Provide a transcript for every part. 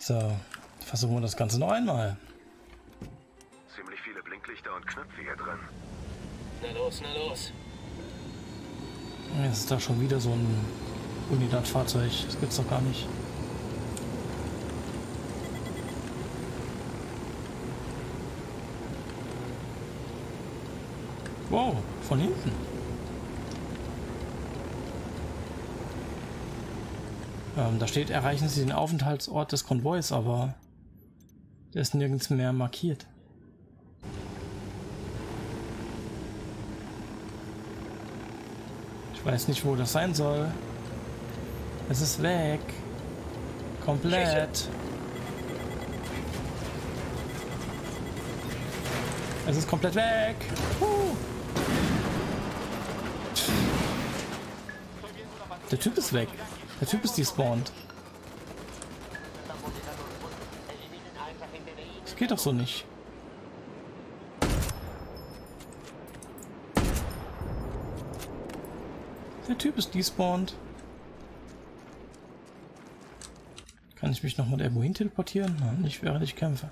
So, versuchen wir das Ganze noch einmal. Ziemlich viele Blinklichter und Knöpfe hier drin. Na los, na los. Jetzt ist da schon wieder so ein Unidad-Fahrzeug. Das gibt's doch gar nicht. Wow, von hinten. Ähm, da steht, erreichen Sie den Aufenthaltsort des Konvois, aber der ist nirgends mehr markiert. Ich weiß nicht, wo das sein soll. Es ist weg. Komplett. Es ist komplett weg. Uh. Der Typ ist weg. Der Typ ist despawned. Das geht doch so nicht. Der Typ ist despawned. Kann ich mich noch mal irgendwo hin teleportieren? Nein, nicht während ich kämpfe.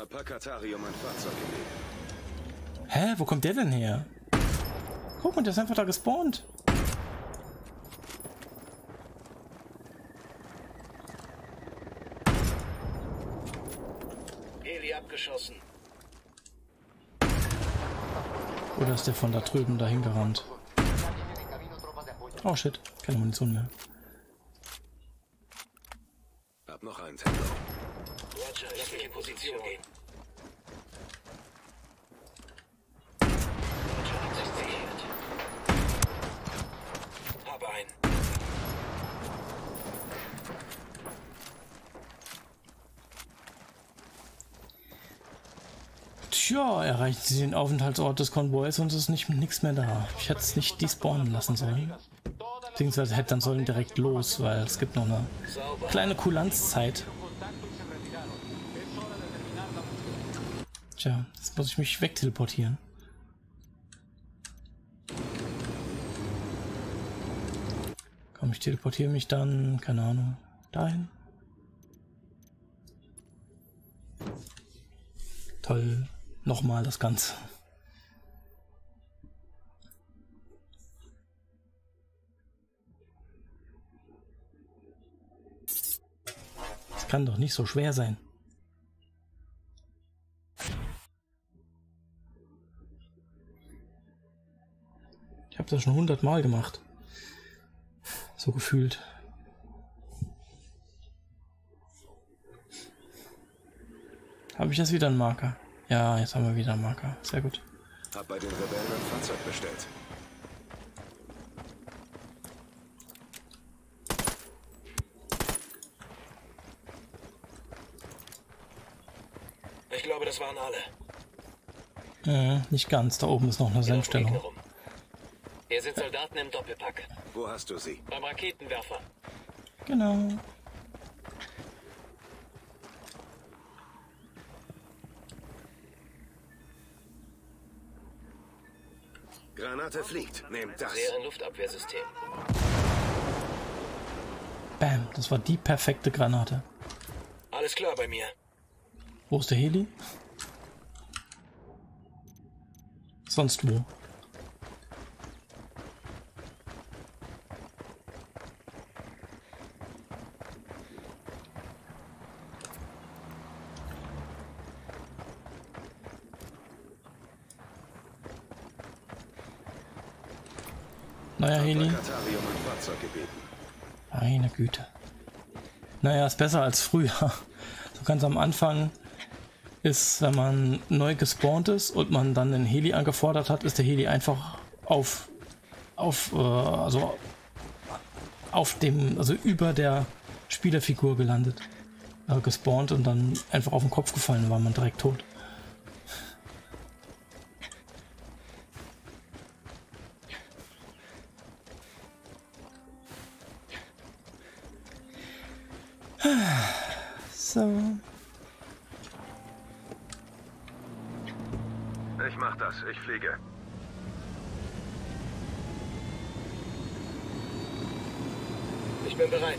Hab Pakatari um ein Fahrzeug gebeten. Hä, wo kommt der denn her? Guck mal, der ist einfach da gespawnt. Heli abgeschossen. Oder ist der von da drüben dahin gerannt? Oh shit, keine Munition mehr. Hab noch einen Tango. Roger, lass mich in Position gehen. Roger, Access sichert. Habe einen. Tja, erreichen Sie den Aufenthaltsort des Konvois und es ist nicht nichts mehr da. Ich hätte es nicht despawnen lassen sollen. Beziehungsweise hätte dann sollen direkt los, weil es gibt noch eine kleine Kulanzzeit. Tja, jetzt muss ich mich wegteleportieren. Komm, ich teleportiere mich dann, keine Ahnung, dahin. Toll, nochmal das Ganze. Kann doch nicht so schwer sein. Habe das schon hundertmal gemacht. So gefühlt. Habe ich jetzt wieder einen Marker? Ja, jetzt haben wir wieder einen Marker. Sehr gut. Hab bei den Rebellen ein Fahrzeug bestellt. Ich glaube, das waren alle. Äh, nicht ganz. Da oben ist noch eine Sendstellung. Hier sind Soldaten im Doppelpack. Wo hast du sie? Beim Raketenwerfer. Genau. Granate fliegt. Nehmt das. Deren Luftabwehrsystem. Bam. Das war die perfekte Granate. Alles klar bei mir. Wo ist der Heli? Sonst wo? Naja, Hab Heli. Meine Güte. Naja, ist besser als früher. So ganz am Anfang ist, wenn man neu gespawnt ist und man dann den Heli angefordert hat, ist der Heli einfach auf, auf, äh, also auf dem, also über der Spielerfigur gelandet, äh, gespawnt und dann einfach auf den Kopf gefallen, war man direkt tot. So. Ich mach das. Ich fliege. Ich bin bereit.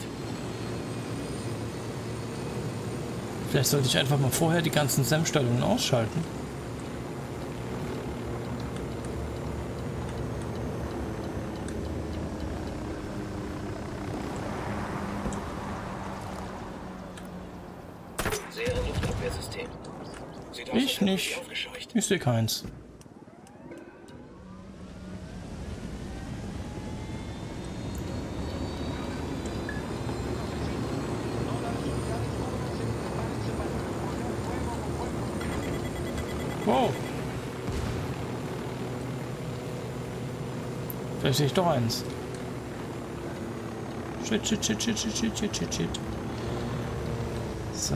Vielleicht sollte ich einfach mal vorher die ganzen SAM-Stellungen ausschalten. nicht. Ich sehe keins. Wow. Vielleicht sehe ich doch eins. Shit, shit, shit, shit, shit, shit, shit, shit. So.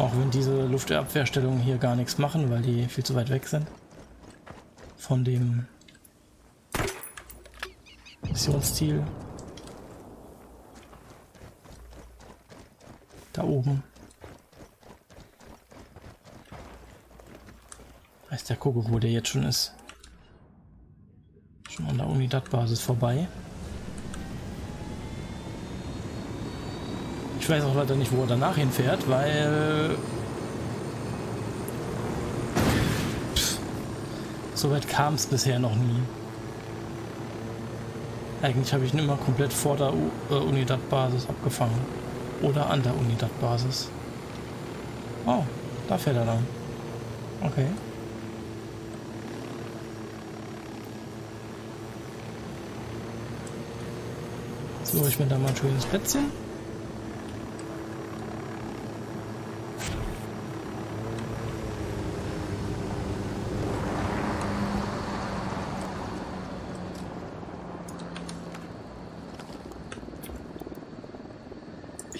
Auch wenn diese Luftabwehrstellungen hier gar nichts machen, weil die viel zu weit weg sind. Von dem Missionsziel. Da oben. Weiß der Kuckuck, wo der jetzt schon ist. Schon an der Unidad-Basis vorbei. Weiß auch leider nicht, wo er danach hinfährt, weil... Pff, so weit kam es bisher noch nie. Eigentlich habe ich ihn immer komplett vor der äh, Unidad-Basis abgefangen. Oder an der Unidad-Basis. Oh, da fährt er dann. Okay. Suche ich mir da mal ein schönes Plätzchen.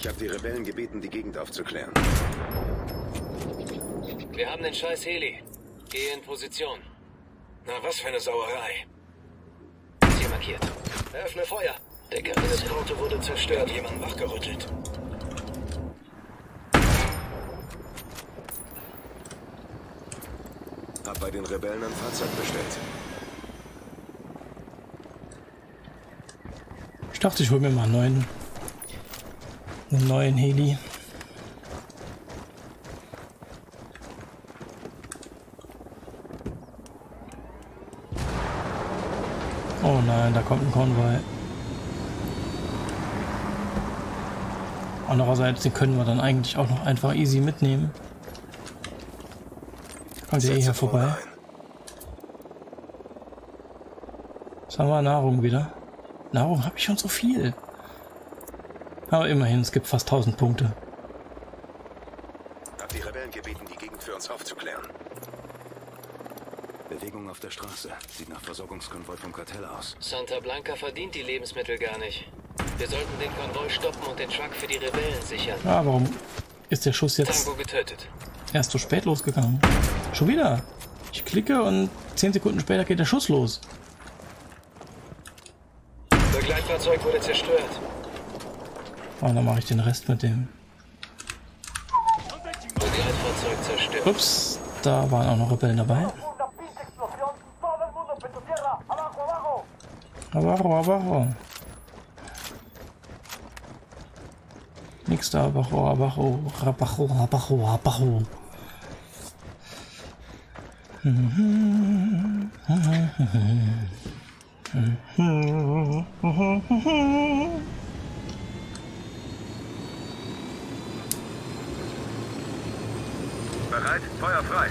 Ich habe die Rebellen gebeten, die Gegend aufzuklären. Wir haben den scheiß Heli. Geh in Position. Na, was für eine Sauerei. Ziel markiert. Eröffne Feuer. Der Kabinetauto wurde zerstört. Jemand wachgerüttelt. Hab bei den Rebellen ein Fahrzeug bestellt. Ich dachte, ich hole mir mal einen neuen, einen neuen Heli. Oh nein, da kommt ein Konvoi. Andererseits, den können wir dann eigentlich auch noch einfach easy mitnehmen. Kommt ja eh hier vorbei. Was haben wir? Nahrung wieder. Nahrung habe ich schon so viel. Aber immerhin, es gibt fast 1000 Punkte. Hab die Rebellen gebeten, die Gegend für uns aufzuklären. Bewegung auf der Straße. Sieht nach Versorgungskonvoi vom Kartell aus. Santa Blanca verdient die Lebensmittel gar nicht. Wir sollten den Konvoi stoppen und den Truck für die Rebellen sichern. Ja, warum ist der Schuss jetzt Tango getötet. erst so spät losgegangen? Schon wieder. Ich klicke und 10 Sekunden später geht der Schuss los. Begleitfahrzeug wurde zerstört. Oh, dann mache ich den Rest mit dem. Ups, da waren auch noch Rebellen dabei. Abajo, abajo. Nix da, abajo, abajo, abajo, abajo, abajo. Bereit? Feuer frei.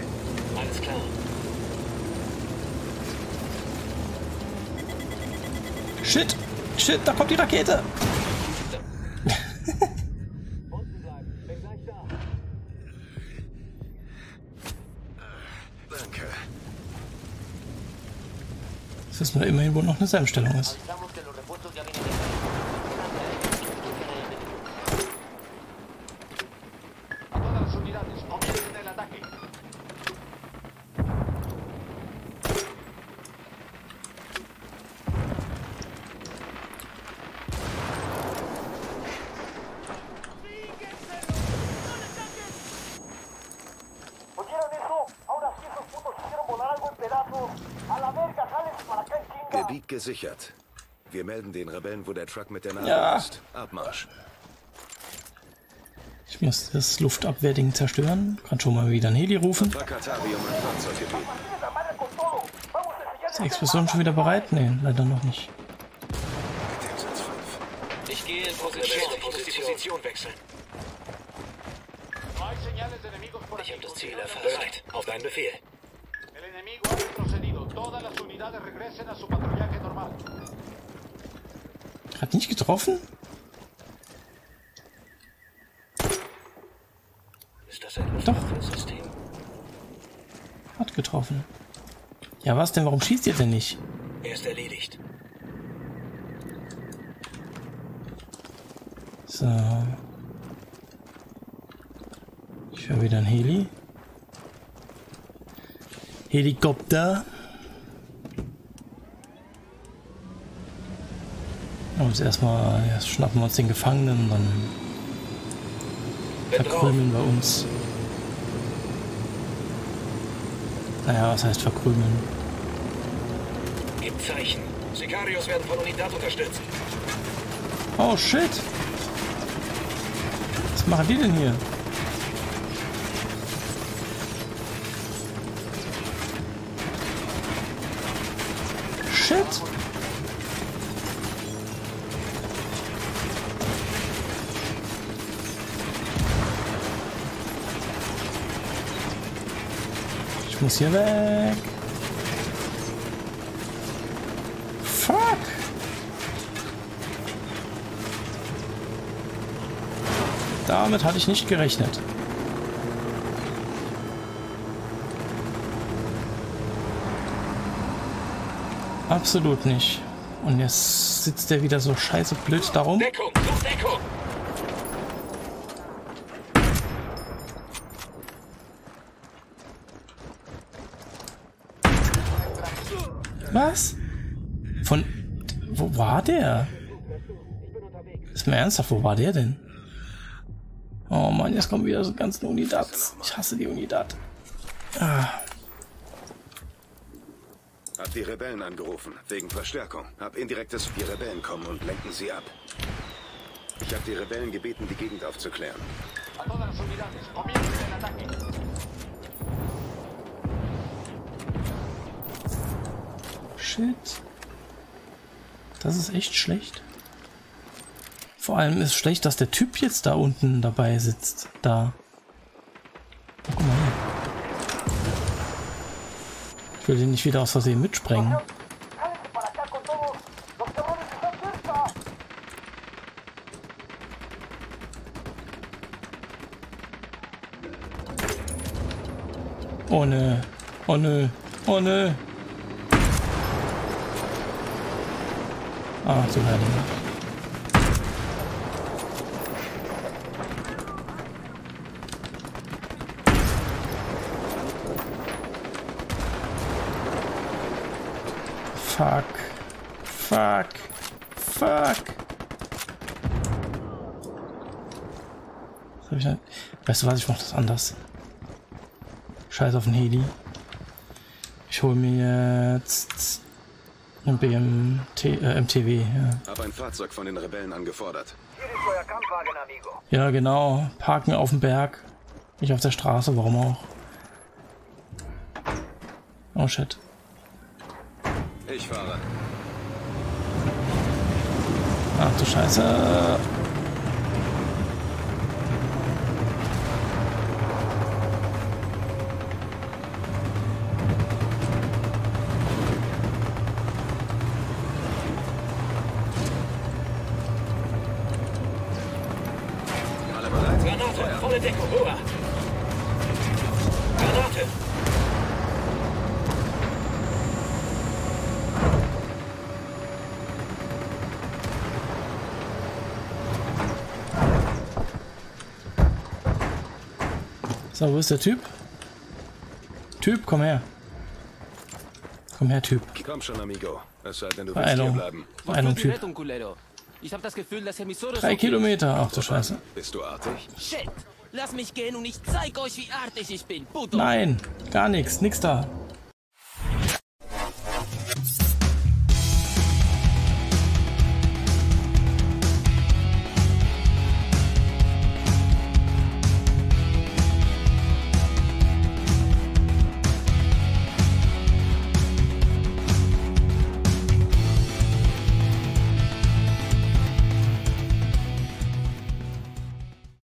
Alles klar. Shit, shit, da kommt die Rakete. Danke. Es ist nur immerhin, wo noch eine Sam-Stellung ist. Gesichert. Wir melden den Rebellen, wo der Truck mit der Nadel Ja. ist. Abmarsch. Ich muss das Luftabwehrding zerstören. Kann schon mal wieder ein Heli rufen. Wakatabi um ein Fahrzeug gebeten. ¡La madre con todo! ¡Vamos a enseñarle Ist die Explosion schon wieder bereit? Nee, leider noch nicht. Einsatz 5. Ich gehe in Position. Ich muss die Position wechseln. Ich habe das Ziel erfasst. Bereit. Auf deinen Befehl. Hat nicht getroffen? Ist das ein Doch. Hat getroffen. Ja, was denn? Warum schießt ihr denn nicht? Er ist erledigt. So. Ich höre wieder ein Heli. Helikopter. Und erstmal ja, schnappen wir uns den Gefangenen, dann verkrümeln wir uns. Naja, was heißt verkrümeln? Gib Zeichen. Sicarios werden von Unidad unterstützt. Oh shit! Was machen die denn hier? Shit! Muss hier weg. Fuck! Damit hatte ich nicht gerechnet. Absolut nicht. Und jetzt sitzt der wieder so scheiße blöd darum. Deckung! Deckung! Was? Von. Wo war der? Ist mir ernsthaft, wo war der denn? Oh Mann, jetzt kommen wieder so ganzen Unidats. Ich hasse die Unidad. Hab die Rebellen angerufen, wegen Verstärkung. Hab indirektes, die Rebellen kommen und lenken sie ab. Ich hab die Rebellen gebeten, die Gegend aufzuklären. Shit. Das ist echt schlecht. Vor allem ist schlecht, dass der Typ jetzt da unten dabei sitzt. Da. Oh, guck mal. Ich will den nicht wieder aus Versehen mitsprengen. Oh nö. Oh nö. Oh nö. Ah, zu werden. Fuck. Fuck. Fuck. Weißt du was, ich mach das anders. Scheiß auf den Heli. Ich hole mir jetzt BMT, äh, MTW. Ja. Hab ein Fahrzeug von den Rebellen angefordert. Hier ist euer Kampfwagen, amigo. ja, genau. Parken auf dem Berg. Nicht auf der Straße, warum auch. Oh shit. Ich fahre. Ach du Scheiße. Granate! So, wo ist der Typ? Typ, komm her. Komm her, Typ. Komm schon, amigo. Es sei denn, du willst hier bleiben. Beeilung, die Typ. Rettung. Ich habe das Gefühl, dass Emisoros... Drei Kilometer. Ach du Scheiße. Bist du artig? Shit! Lass mich gehen und ich zeig euch, wie artig ich bin, puto! Nein, gar nichts. Nix da.